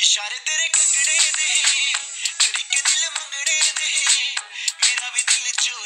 इशारे तेरे कंगने दे खड़ी के दिल मंगने दे। मेरा भी दिल चो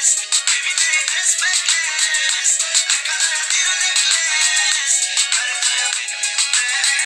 Ne kadar